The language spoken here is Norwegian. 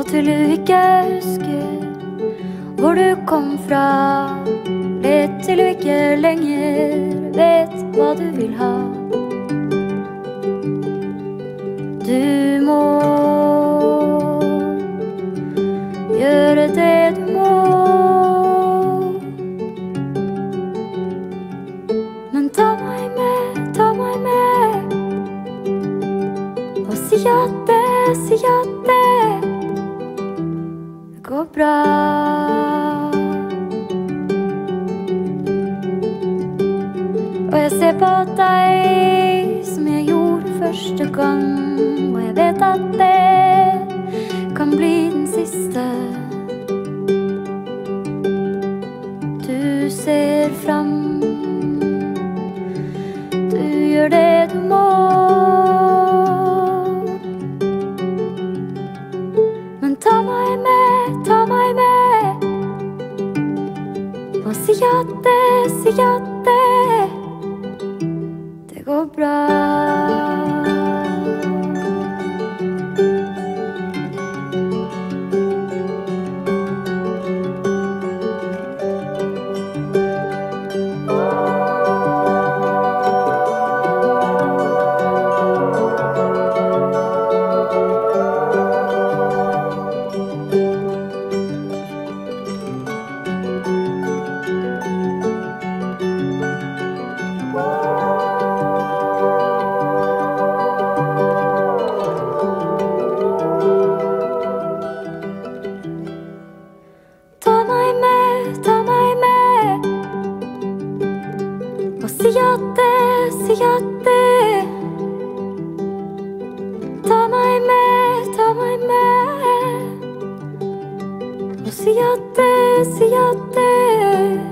til du ikke husker hvor du kom fra. Let til du ikke lenger vet hva du vil ha. Du må gjøre det du må. Men ta meg med, ta meg med. Og si at det, si at det går bra. Og jeg ser på deg som jeg gjorde første gang. Og jeg vet at det kan bli den siste. Du ser fram. Du gjør det du må. Men ta meg Og si at det, si at det Det しあってしあ